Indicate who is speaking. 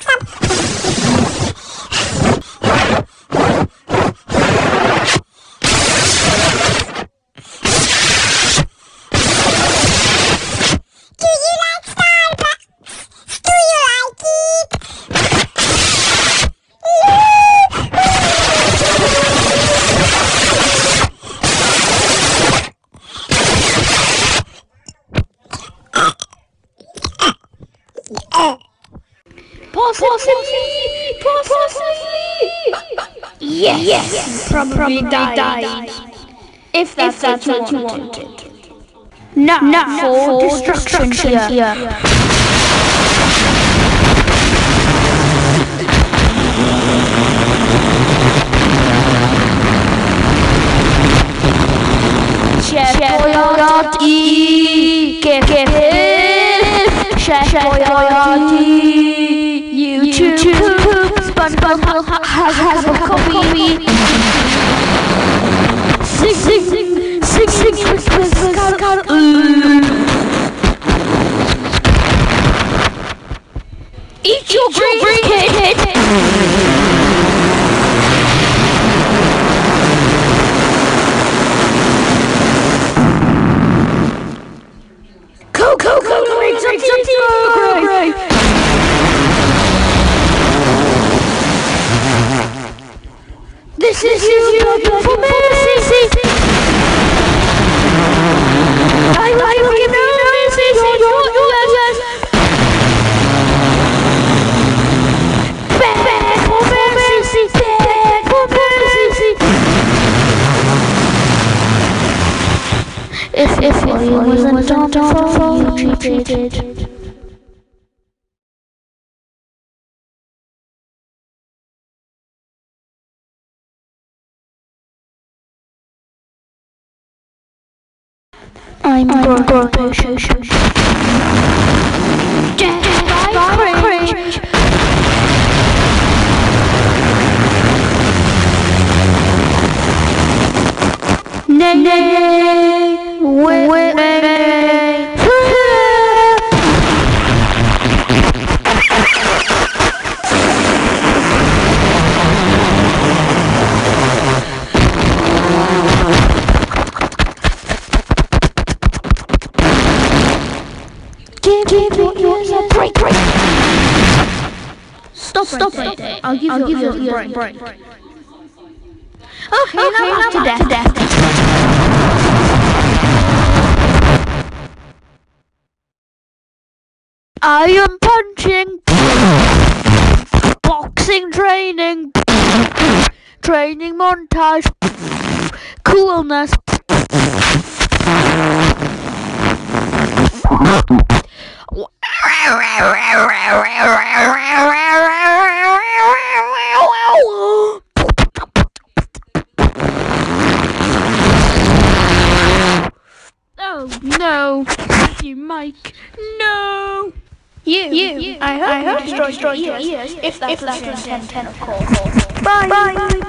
Speaker 1: Do
Speaker 2: Possibly, possibly. Yes, yes. Probably, died. If that's, what you wanted. Not, not for, destruction, here. Chef Boyardee, give, give, Chef Boyardee, YouTube, SpongeBob has, has a copy. Sing, sing, sing, sing, sing, Christmas, carol, Eat your green kid. This is your for mercy. I will you mercy. Your, your, Beg for mercy. For mercy. If if you wasn't you cheated. I'm broken potion. Death by cringe. Nay, nay, wait, Stop, stop right there. I'll give, I'll give your ears a break. Okay, oh, oh, okay oh, now back to death. To death. I am punching. Boxing training. Training montage. Coolness. No, you Mike, no. You, you, you. I hope, I hope you destroy, destroy your ears, if that's less than 10, 10 of course. Bye. Bye.